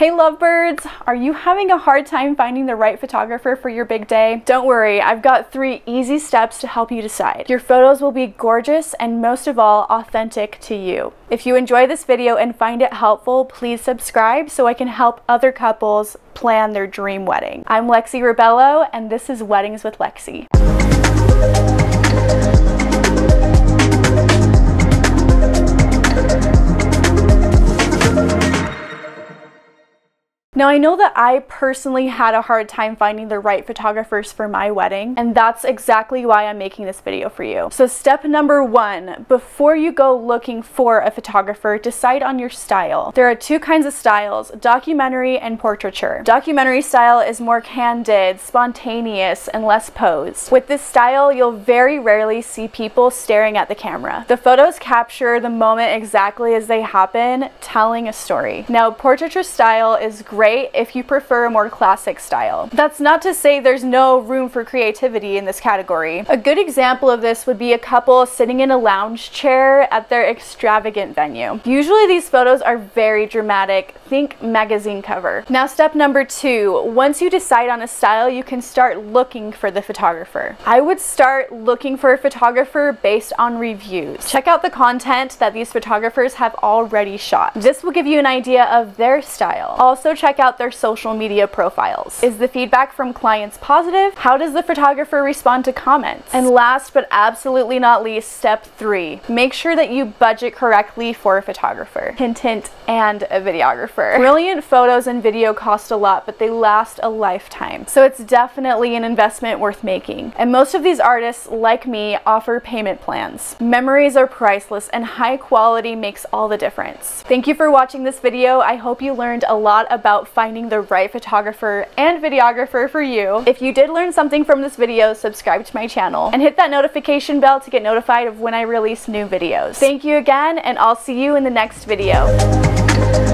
Hey lovebirds, are you having a hard time finding the right photographer for your big day? Don't worry, I've got three easy steps to help you decide. Your photos will be gorgeous and most of all, authentic to you. If you enjoy this video and find it helpful, please subscribe so I can help other couples plan their dream wedding. I'm Lexi Rabelo and this is Weddings with Lexi. Now I know that I personally had a hard time finding the right photographers for my wedding and that's exactly why I'm making this video for you. So step number one, before you go looking for a photographer, decide on your style. There are two kinds of styles, documentary and portraiture. Documentary style is more candid, spontaneous, and less posed. With this style, you'll very rarely see people staring at the camera. The photos capture the moment exactly as they happen, telling a story. Now portraiture style is great great if you prefer a more classic style. That's not to say there's no room for creativity in this category. A good example of this would be a couple sitting in a lounge chair at their extravagant venue. Usually these photos are very dramatic, think magazine cover. Now step number two, once you decide on a style, you can start looking for the photographer. I would start looking for a photographer based on reviews. Check out the content that these photographers have already shot. This will give you an idea of their style. Also check out their social media profiles. Is the feedback from clients positive? How does the photographer respond to comments? And last but absolutely not least, step three, make sure that you budget correctly for a photographer. Hint, hint, and a videographer. Brilliant photos and video cost a lot, but they last a lifetime. So it's definitely an investment worth making. And most of these artists, like me, offer payment plans. Memories are priceless and high quality makes all the difference. Thank you for watching this video. I hope you learned a lot about finding the right photographer and videographer for you. If you did learn something from this video, subscribe to my channel and hit that notification bell to get notified of when I release new videos. Thank you again and I'll see you in the next video.